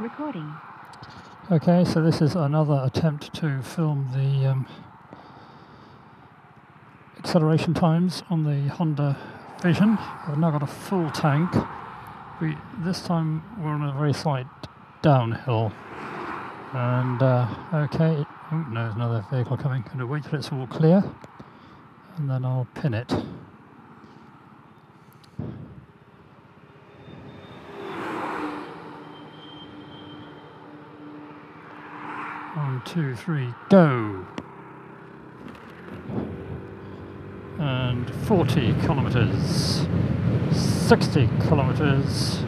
Recording. Okay, so this is another attempt to film the um, acceleration times on the Honda Vision. I've now got a full tank. We this time we're on a very slight downhill, and uh, okay, oh, no, there's another vehicle coming. I'm Going to wait till it's all clear, and then I'll pin it. One, two, three, go! And 40 kilometers, 60 kilometers,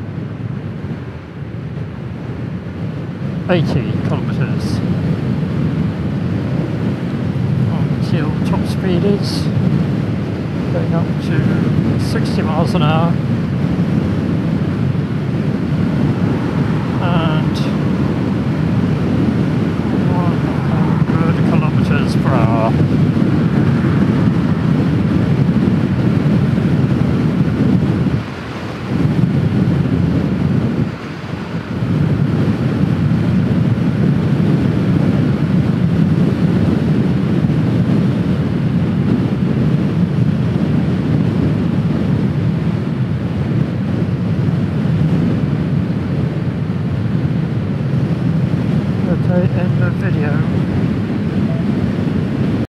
80 kilometers. Until top speed is going up to 60 miles an hour. And 100 kilometers per hour. End of video.